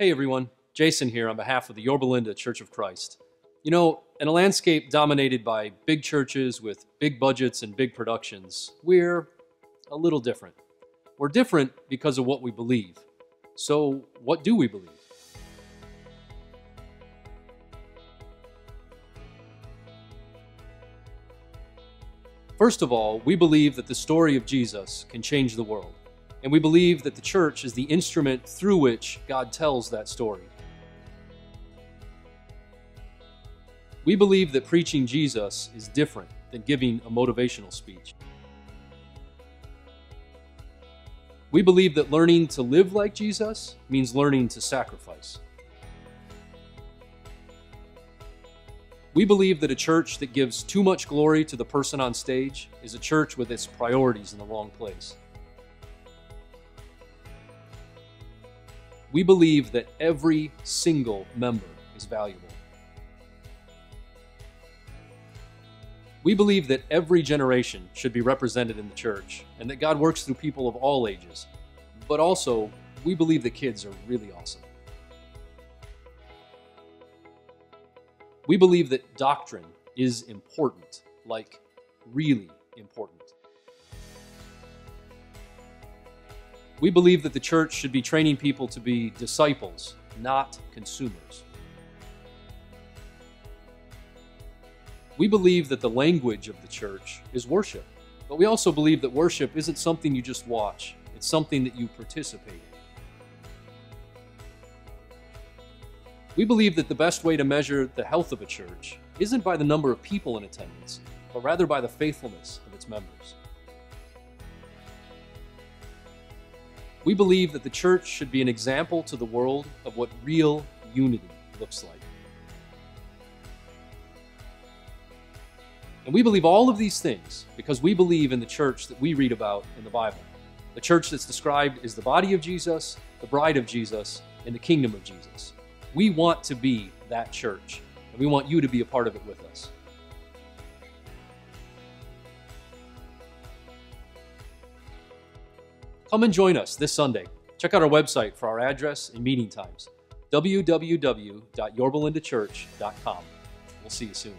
Hey everyone, Jason here on behalf of the Yorba Linda Church of Christ. You know, in a landscape dominated by big churches with big budgets and big productions, we're a little different. We're different because of what we believe. So, what do we believe? First of all, we believe that the story of Jesus can change the world. And we believe that the church is the instrument through which God tells that story. We believe that preaching Jesus is different than giving a motivational speech. We believe that learning to live like Jesus means learning to sacrifice. We believe that a church that gives too much glory to the person on stage is a church with its priorities in the wrong place. We believe that every single member is valuable. We believe that every generation should be represented in the church and that God works through people of all ages. But also, we believe that kids are really awesome. We believe that doctrine is important, like really important. We believe that the church should be training people to be disciples, not consumers. We believe that the language of the church is worship, but we also believe that worship isn't something you just watch, it's something that you participate in. We believe that the best way to measure the health of a church isn't by the number of people in attendance, but rather by the faithfulness of its members. We believe that the church should be an example to the world of what real unity looks like. And we believe all of these things because we believe in the church that we read about in the Bible. The church that's described is the body of Jesus, the bride of Jesus, and the kingdom of Jesus. We want to be that church, and we want you to be a part of it with us. Come and join us this Sunday. Check out our website for our address and meeting times www.yorbalindachurch.com. We'll see you soon.